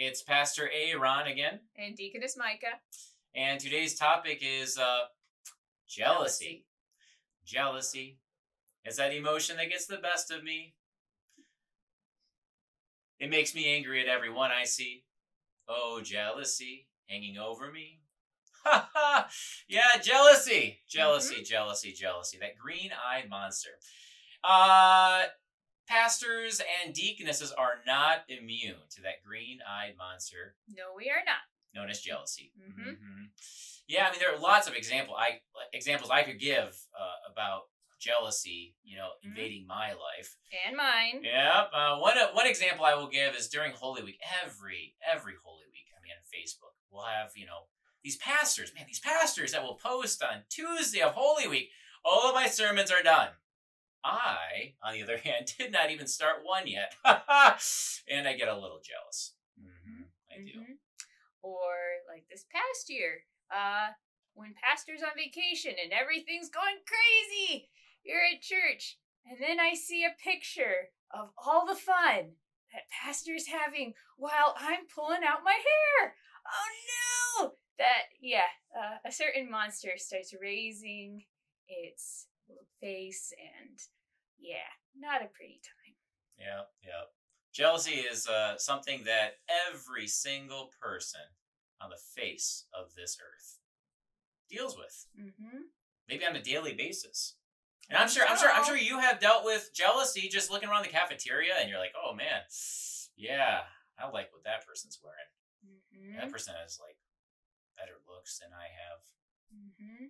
It's Pastor Aaron again, And Deaconess Micah. and today's topic is uh, jealousy. Jealousy is that emotion that gets the best of me. It makes me angry at everyone I see. Oh, jealousy hanging over me. Ha ha! Yeah, jealousy, jealousy, jealousy, jealousy. That green-eyed monster. Uh, pastors and deaconesses are not immune to that green-eyed monster No, we are not. known as jealousy. Mhm. Mhm. Yeah, I mean there are lots of example I examples I could give uh, about jealousy, you know, Mhm. invading my life. And mine. Yep. Uh, one one example I will give is during Holy Week. Every every Holy Week, I mean, on Facebook, we'll have you know these pastors. Man, these pastors that will post on Tuesday of Holy Week. All of my sermons are done. I, on the other hand, did not even start one yet, and I get a little jealous. hmm I do. Mhm. Or like this past year, uh, when pastor's on vacation and everything's going crazy you're at church, and then I see a picture of all the fun that pastor's having while I'm pulling out my hair. Oh no! That yeah, uh, a certain monster starts raising its face, and yeah, not a pretty time. Yeah, yeah. Jealousy is uh, something that every single person on the face of this earth deals with, Mm-hmm. maybe on a daily basis. And I'm sure, I'm sure, I'm sure you have dealt with jealousy just looking around the cafeteria, and you're like, oh man, yeah, I like what that person's wearing. Mm-hmm. That person has like better looks than I have. Mm-hmm.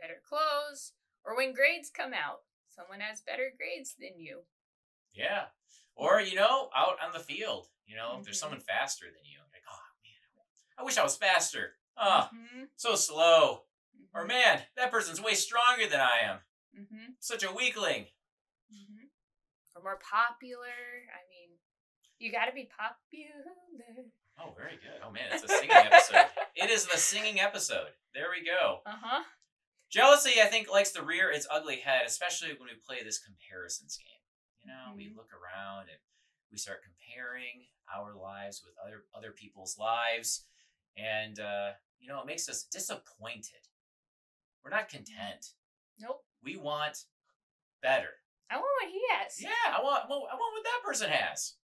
Better clothes. Or when grades come out, someone has better grades than you. Yeah. Or, you know, out on the field, you know, if there's someone faster than you. Like, oh man, I wish I was faster. Oh, hmm so slow. Or man, that person's way stronger than I am. hmm Such a weakling. hmm Or more popular. I mean, you got to be popular. Oh, very good. Oh man, it's a singing episode. It is the singing episode. There we go. Uh huh. Jealousy, I think, likes to rear its ugly head, especially when we play this comparisons game. You know, we Mhm. look around and we start comparing our lives with other other people's lives, and uh, you know, it makes us disappointed. We're not content. Nope. We want better. I want what he has. Yeah, I want, I want I want what that person has.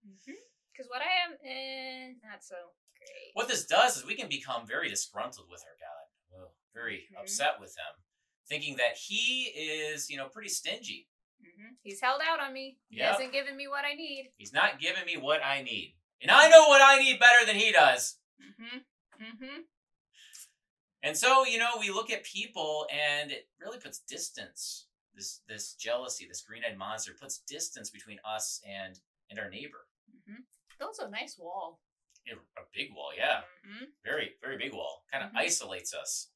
Because what I am, eh, not so great. What this does is we can become very disgruntled with our God, very Mhm. upset with him, thinking that he is, you know, pretty stingy. hmm He's held out on me. He Yep. hasn't given me what I need. He's not giving me what I need. And I know what I need better than he does. hmm hmm And so, you know, we look at people and it really puts distance. This this jealousy, this green-eyed monster puts distance between us and and our neighbor. hmm Builds a nice wall. A a big wall, yeah. hmm Very, very big wall. Kind of Mhm. isolates us.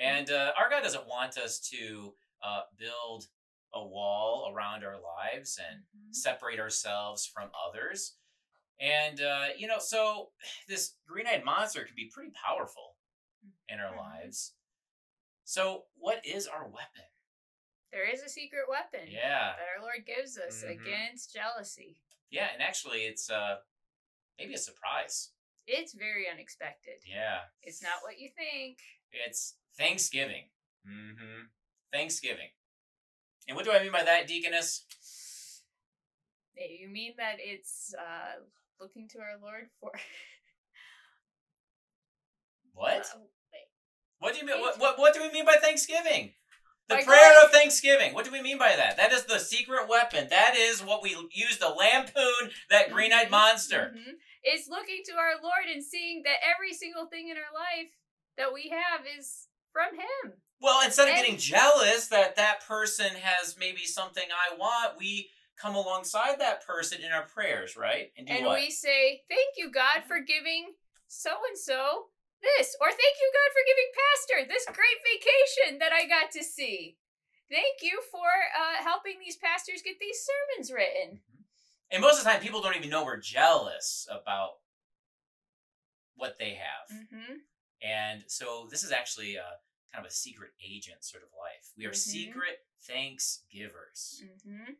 And uh, our God doesn't want us to uh, build a wall around our lives and Mhm. separate ourselves from others. And, uh, you know, so this green eyed monster can be pretty powerful in our Mhm. lives. So, what is our weapon? There is a secret weapon Yeah. that our Lord gives us Mhm. against jealousy. Yeah. And actually, it's uh, maybe a surprise. It's very unexpected. Yeah. It's not what you think. It's Thanksgiving. hmm Thanksgiving. And what do I mean by that, Deaconess? You mean that it's uh, looking to our Lord for What? Uh. What do you mean? What, what, what do we mean by Thanksgiving? The By prayer going- of Thanksgiving. What do we mean by that? That is the secret weapon. That is what we use to lampoon that green eyed Mhm, monster. mhm. It's looking to our Lord and seeing that every single thing in our life that we have is from Him. Well, instead of And- getting jealous that that person has maybe something I want, we come alongside that person in our prayers, right? And do and we say, Thank you, God, for giving so and so this. Or thank you, God, for giving Pastor this great vacation that I got to see. Thank you for uh, helping these pastors get these sermons written. and most of the time, people don't even know we're jealous about what they have. Mm-hmm. And so this is actually a, kind of a secret agent sort of life. We are Mhm. secret thanks givers Mm-hmm.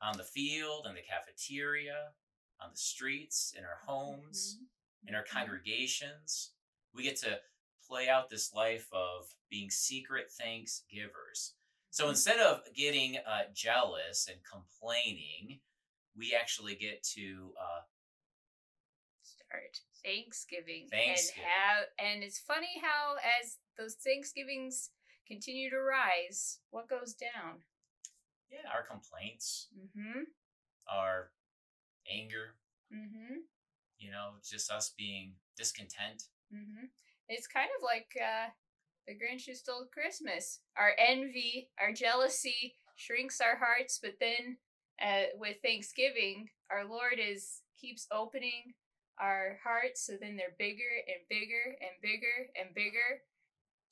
on the field, in the cafeteria, on the streets, in our homes. in our Mhm. congregations. We get to play out this life of being secret thanksgivers. So instead of getting uh, jealous and complaining, we actually get to uh, start Thanksgiving, Thanksgiving. and have and it's funny how as those Thanksgivings continue to rise, what goes down? yeah our complaints, Mm-hmm. our anger, Mm-hmm. you know, just us being discontent. Mm-hmm. It's kind of like uh, the Grinch who stole Christmas. Our envy, our jealousy shrinks our hearts, but then uh, with Thanksgiving, our Lord is keeps opening our hearts, so then they're bigger and bigger and bigger and bigger.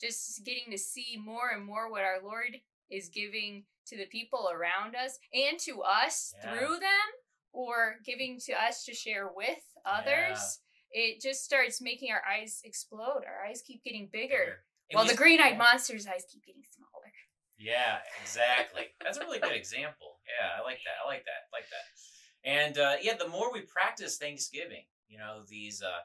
Just getting to see more and more what our Lord is giving to the people around us and to us Yeah. through them, or giving to us to share with others it just starts making our eyes explode. Our eyes keep getting bigger. While we- the green eyed yeah. monster's eyes keep getting smaller. Yeah, exactly. That's a really good example. Yeah, I like that. I like that. I like that. And uh, yeah, the more we practice Thanksgiving, you know, these uh,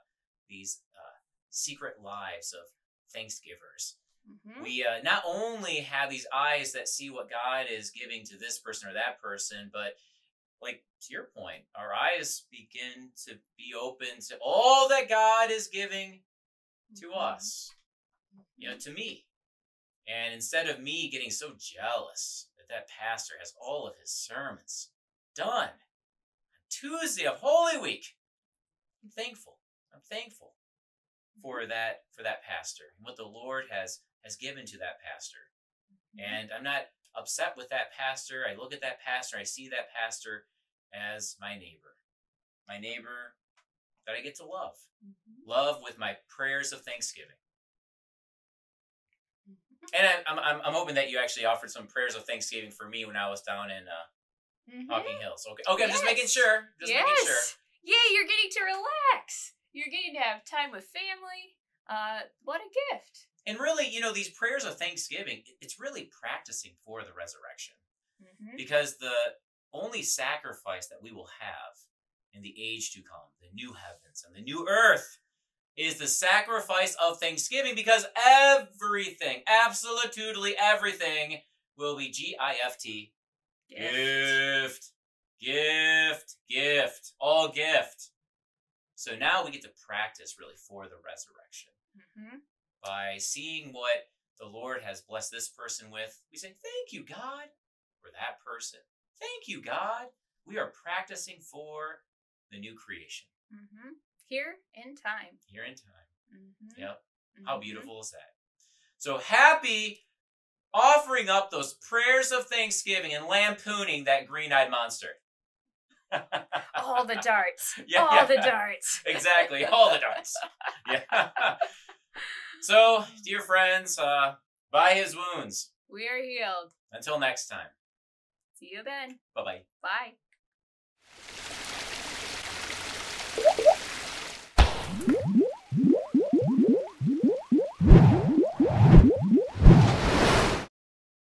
these uh, secret lives of Thanksgivers, Mm-hmm. we uh, not only have these eyes that see what God is giving to this person or that person, but like to your point, our eyes begin to be open to all that God is giving to Mm-hmm. us, you know, to me. And instead of me getting so jealous that that pastor has all of his sermons done on Tuesday of Holy Week, I'm thankful. I'm thankful for that for that pastor and what the Lord has has given to that pastor. And I'm not upset with that pastor. I look at that pastor, I see that pastor as my neighbor. My neighbor that I get to love. Mhm. Love with my prayers of thanksgiving. Mhm. And I, I'm, I'm, I'm hoping that you actually offered some prayers of thanksgiving for me when I was down in uh, Mhm. Hocking Hills. Okay, okay, I'm just making sure. Just yes. making sure. Yeah, you're getting to relax. You're getting to have time with family. Uh, what a gift. And really, you know, these prayers of thanksgiving, it's really practicing for the resurrection. Mm-hmm. Because the only sacrifice that we will have in the age to come, the new heavens and the new earth, is the sacrifice of thanksgiving because everything, absolutely everything, will be G I F T. G I F T. Gift. Gift. Gift. All gift. So now we get to practice really for the resurrection Mm-hmm. by seeing what the Lord has blessed this person with. We say, Thank you, God, for that person. Thank you, God. We are practicing for the new creation Mm-hmm. Here in time. here in time. Mm-hmm. Yep. How Mhm. beautiful is that? So happy offering up those prayers of thanksgiving and lampooning that green eyed monster. All the darts. Yeah, All yeah. the darts. exactly. All the darts. Yeah. so, dear friends, uh, by his wounds. We are healed. Until next time. See you then. Bye bye. Bye.